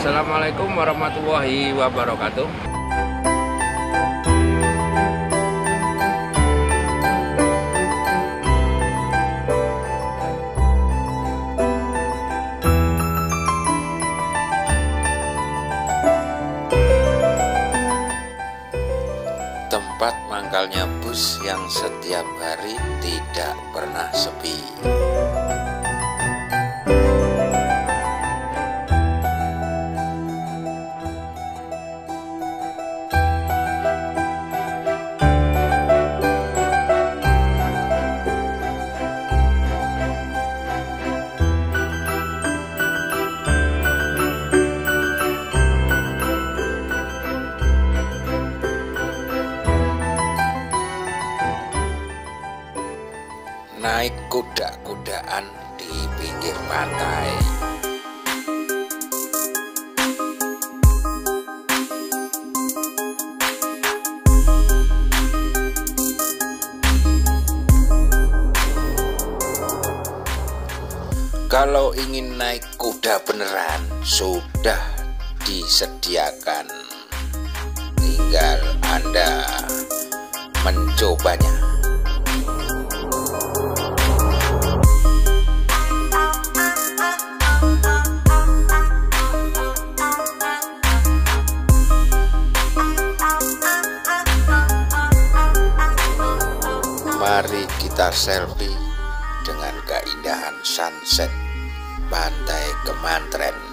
Assalamualaikum warahmatullahi wabarakatuh. tempat mangkalnya bus yang setiap hari tidak pernah sepi. Naik kuda-kudaan di pinggir pantai. Kalau ingin naik kuda beneran, sudah disediakan. Tinggal Anda mencobanya. Selfie dengan keindahan sunset pantai Kemantren.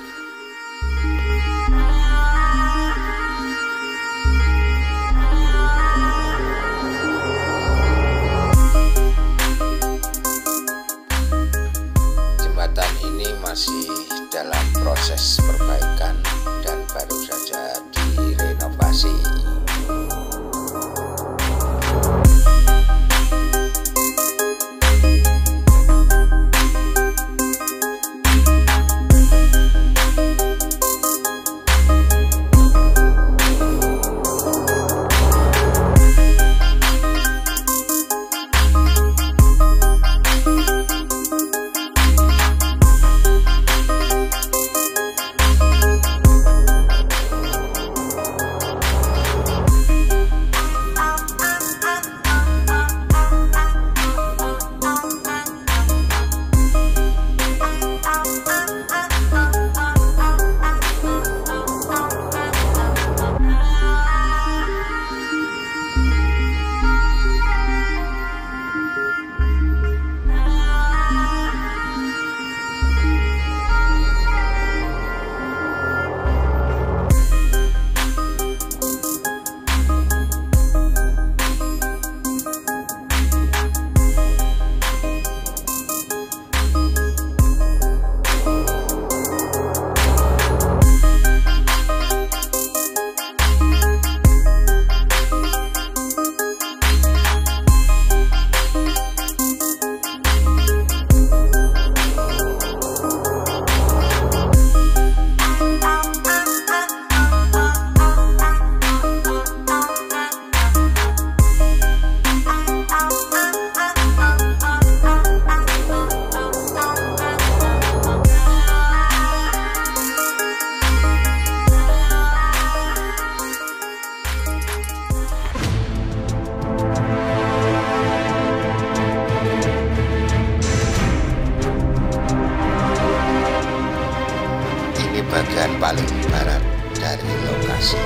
Bagian paling barat dari lokasi.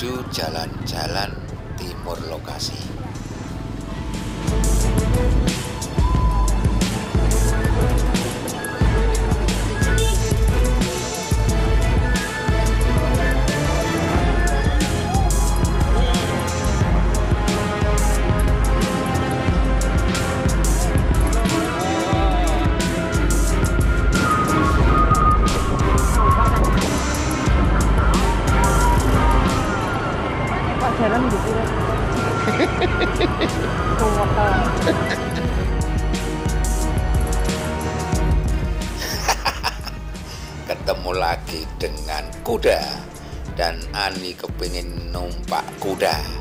Menuju jalan-jalan timur lokasi. Ketemu lagi dengan kuda dan Ani kepingin numpak kuda.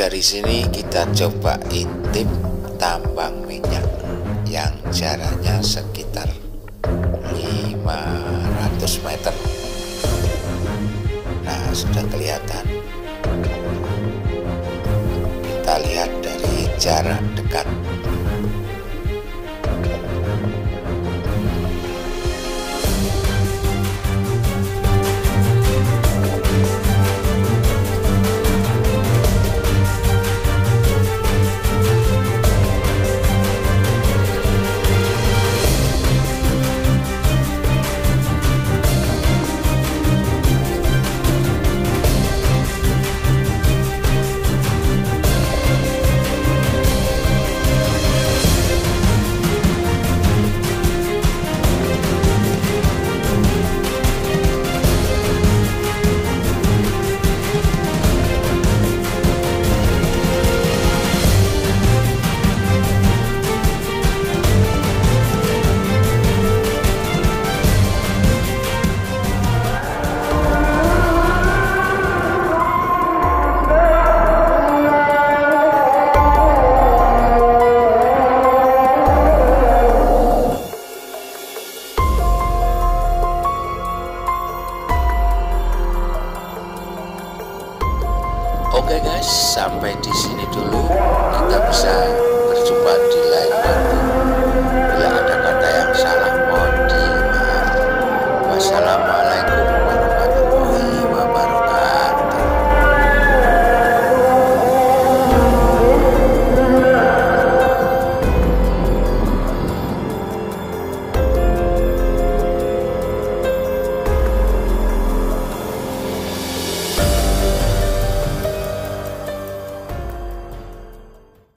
Dari sini kita coba intip tambang minyak yang jaraknya sekitar 500 meter. Nah, sudah kelihatan. Kita lihat dari jarak dekat. Oke guys, sampai di sini dulu. Kita bisa berjumpa di lain waktu.